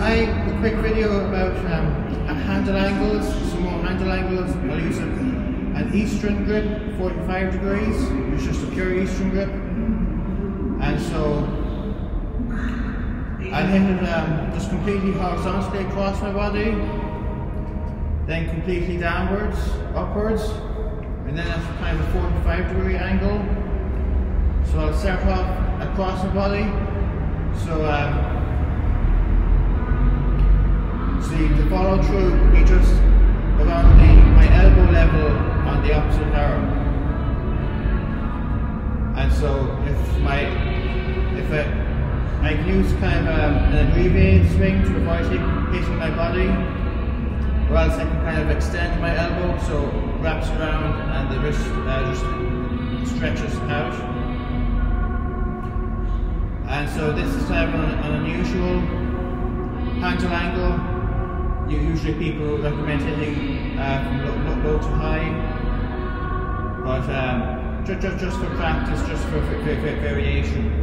I a quick video about um, handle angles, some more handle angles. I'll use an Eastern grip, 45 degrees. It's just a pure Eastern grip. And so I'll hit it um, just completely horizontally across my body, then completely downwards, upwards, and then that's kind of a 45 degree angle. So I'll start off across my body. So um, the, the follow through be just around the, my elbow level on the opposite arm. And so if my, if I, I use kind of um, an abbreviated swing to avoid hitting my body, or else I can kind of extend my elbow so it wraps around and the wrist uh, just stretches out. And so this is kind of an, an unusual handle angle usually people recommend hitting uh, from low, low, to high, but um, just, just for practice, just for, for, for variation.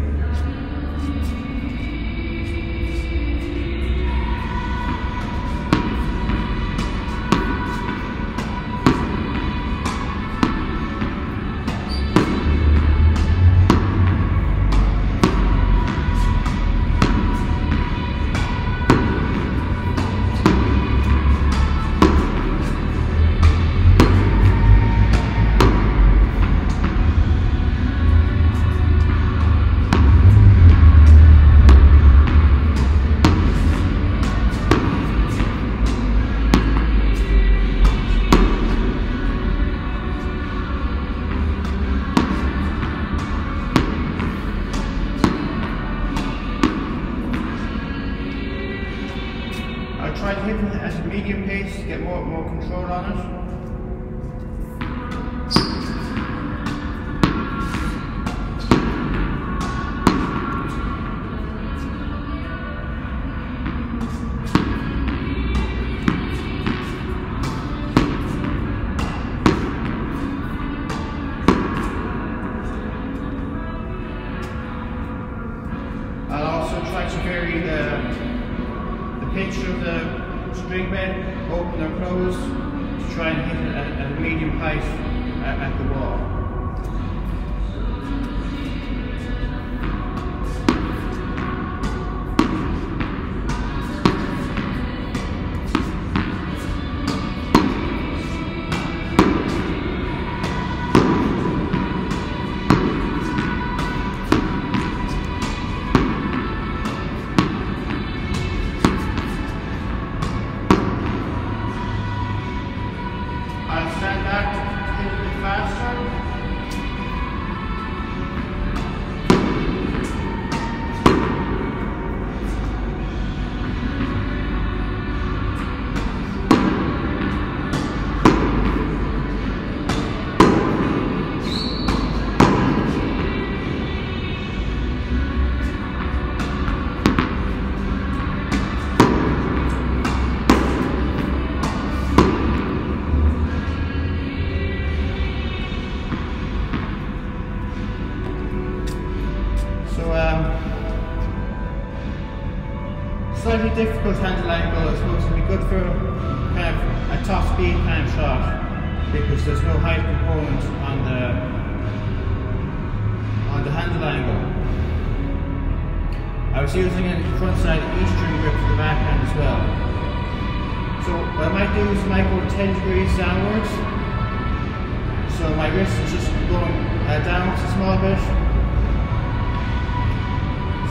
medium pace, get more more control on it. Difficult top speed of shot because there's no height component on the on the handle angle. I was using a frontside eastern grip for the backhand as well. So what I might do is I might go 10 degrees downwards. So my wrist is just going uh, down a small bit.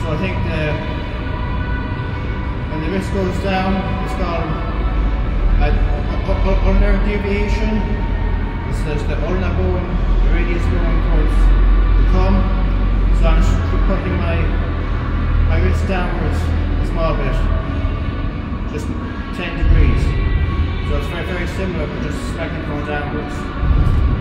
So I think the when the wrist goes down, it's called an ulnar deviation. Is the ulnar bone, the radius going towards the thumb. So I'm just putting my my wrist downwards a small bit, just 10 degrees. So it's very, very similar, but just slightly going downwards.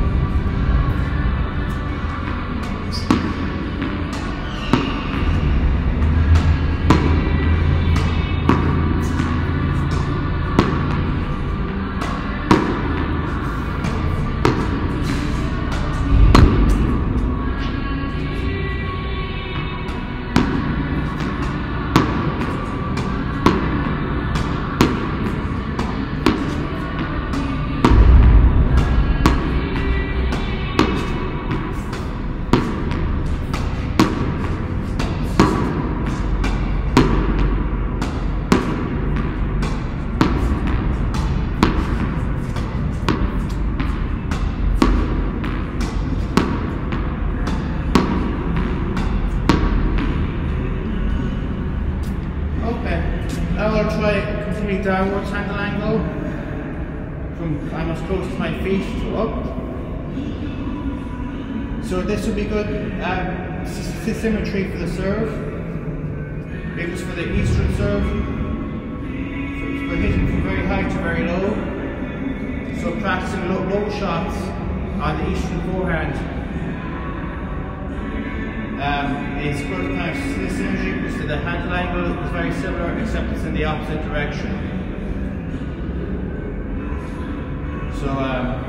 Symmetry for the serve. It was for the eastern serve, for, for hitting from very high to very low. So practicing low, low shots on the eastern forehand um, is good kind of the handle angle is very similar except it's in the opposite direction. So um,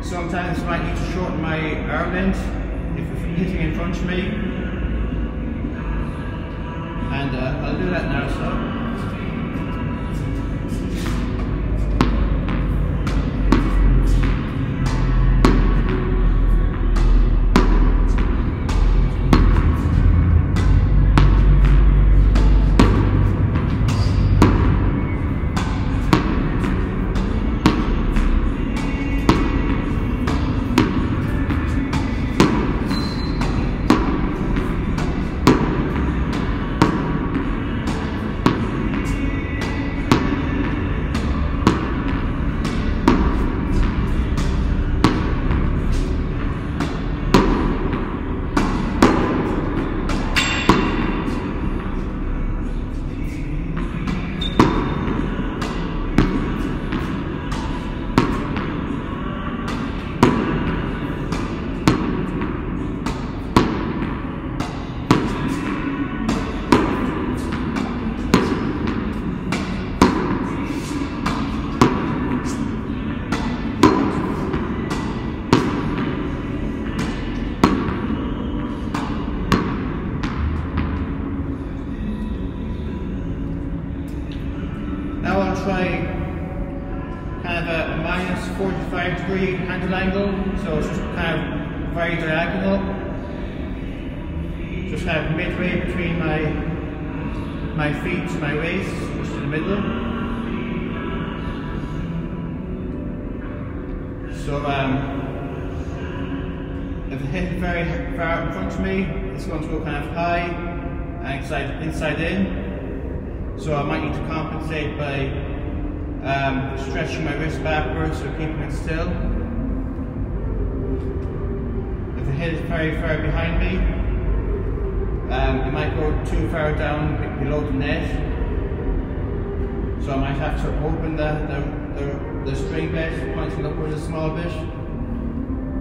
sometimes I might need to shorten my arm length it's hitting in front of me. And uh, I'll do that now so. Handle angle, so it's just kind of very diagonal. Just kind of midway between my my feet to my waist, just in the middle. So um, if the hip very far in front of me, it's going to go kind of high and inside, inside in. So I might need to compensate by um, stretching my wrist backwards or keeping it still. Is very far behind me, um, it might go too far down below the net. So I might have to open the, the, the, the string bit, pointing upwards a small bit,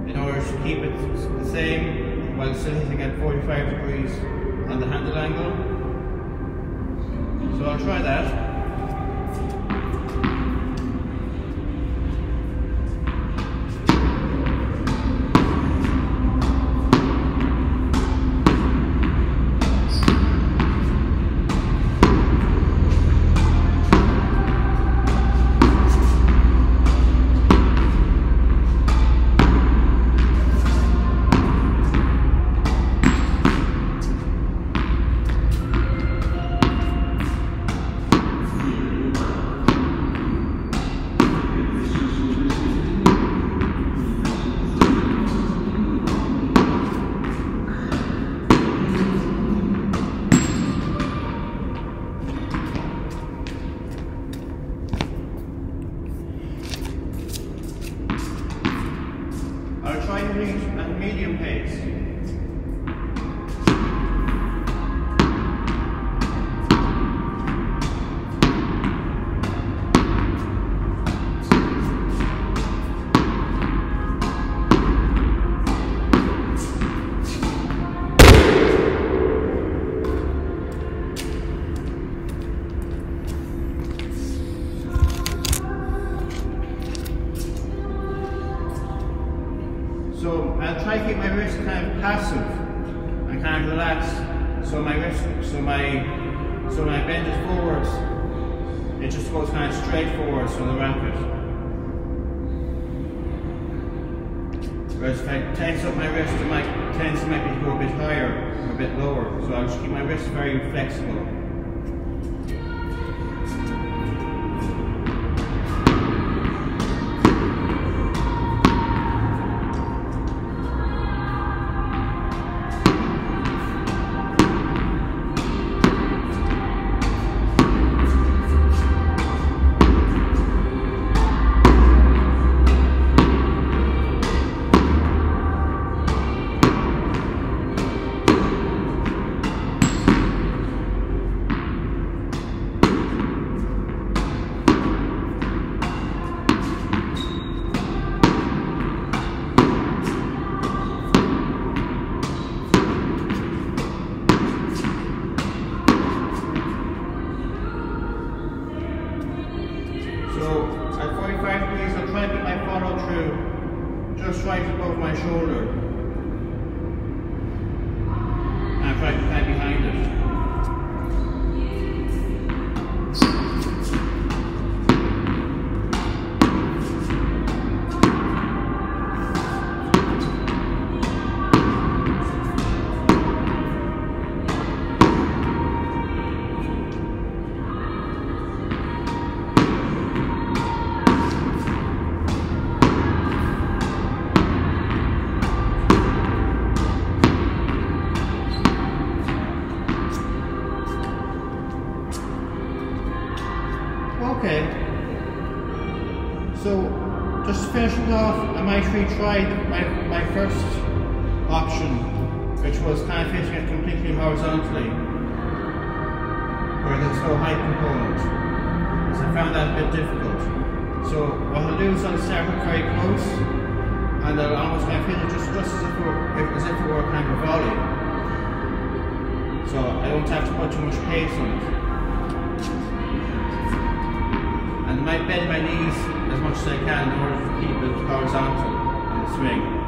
in order to keep it the same while still hitting at 45 degrees on the handle angle. So I'll try that. Up my wrist, it might go a bit higher or a bit lower. So I'll just keep my wrist very flexible. Retry my, my first option, which was kind of fitting it completely horizontally, where there's no height component. So I found that a bit difficult. So what I'll do is I'll start it very close, and I'll almost kind of fit it just, just as, if it were, as if it were kind of volley. So I don't have to put too much pace on it. and I might bend my knees as much as I can in order to keep it horizontal swing.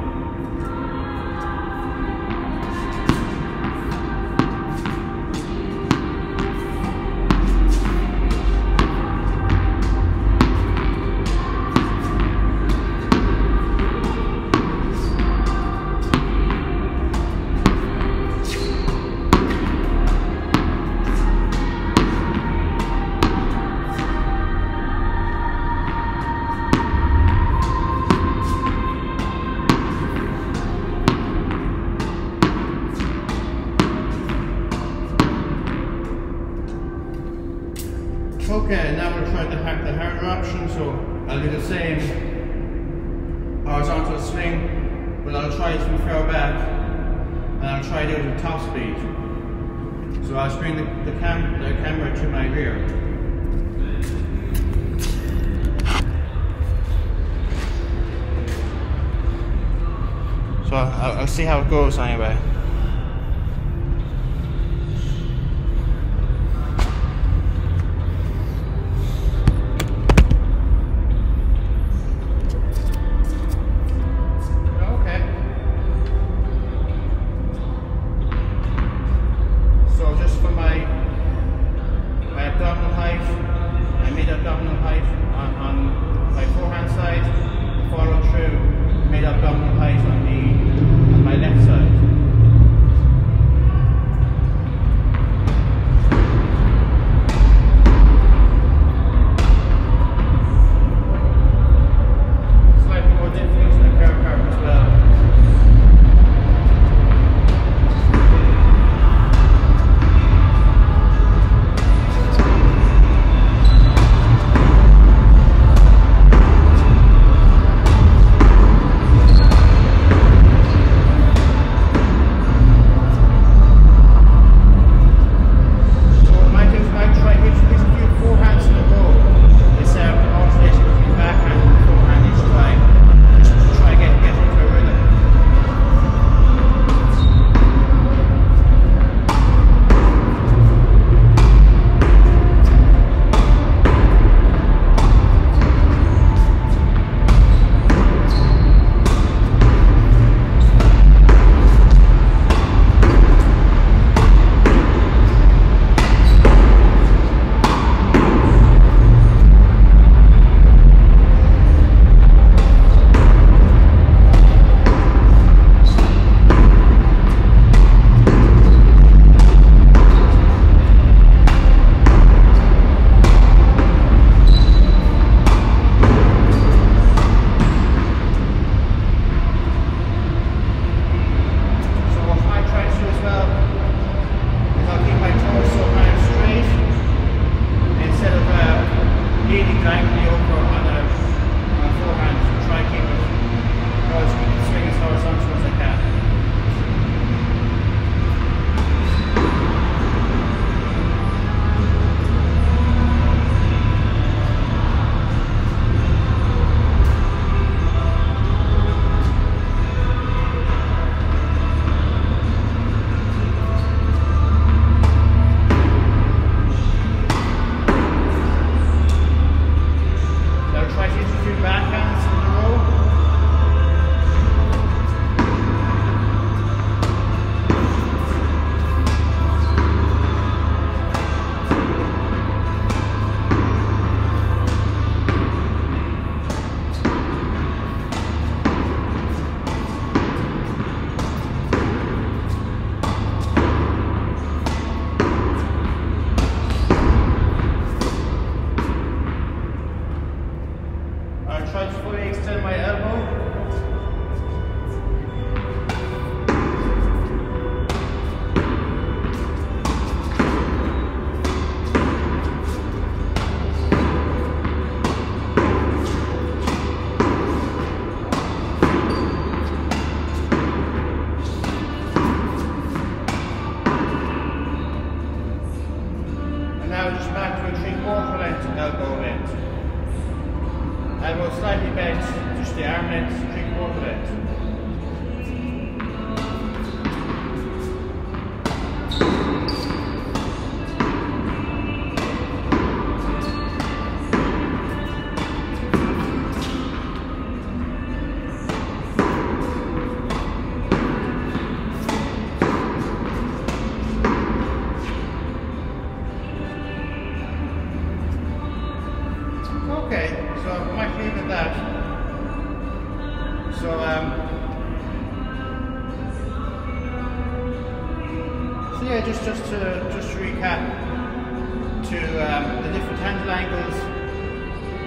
So I'll, I'll see how it goes anyway.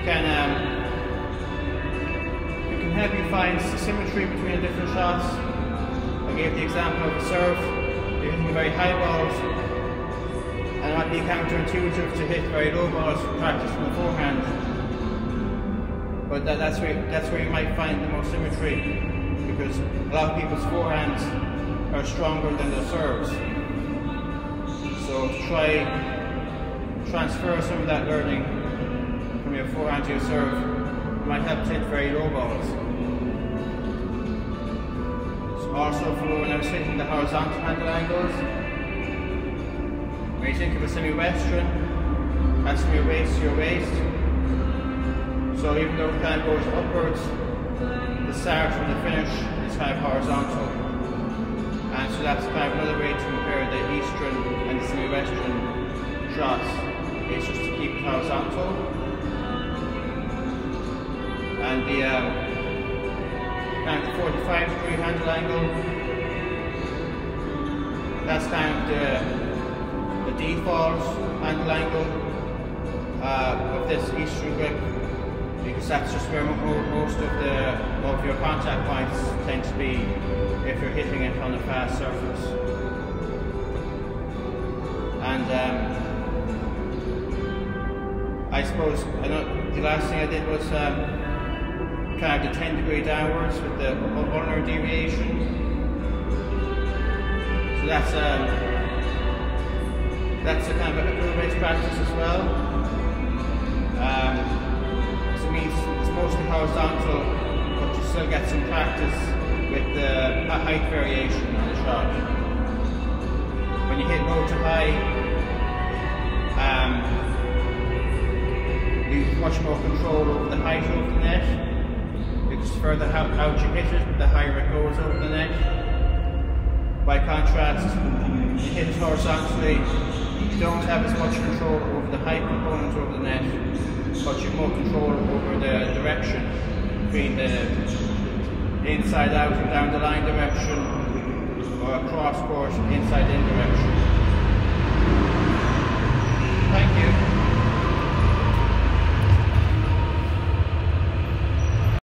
Can um, it can help you find symmetry between the different shots. I gave the example of a serve, you're hitting very high balls, and it might be counterintuitive to hit very low balls practice from the forehand. But that, that's where that's where you might find the most symmetry because a lot of people's forehands are stronger than their serves. So try transfer some of that learning from your serve might help hit very low balls. So also for when I was hitting the horizontal handle angles, when you think of a semi-western, that's from your waist to your waist. So even though kind of goes upwards, the start from the finish is kind of horizontal. And so that's kind of another way to compare the eastern and the semi-western shots. It's just to keep it horizontal. And the um, kind the 45 degree handle angle, that's kind of the, the default handle angle uh, of this eastern grip because that's just where most of the of your contact points tend to be if you're hitting it on a fast surface. And um, I suppose I know the last thing I did was um, kind of the 10 degree downwards with the ulnar deviation. So that's um, that's a kind of a to practice as well. Um, means it's mostly horizontal, but you still get some practice with the height variation on the shot. When you hit low to high, um, you have much more control over the height of the net. Further out, you hit it, the higher it goes over the neck. By contrast, you hit horizontally, you don't have as much control over the height component over the net, but you have more control over the direction between the inside out and down the line direction or a cross court inside in direction. Thank you.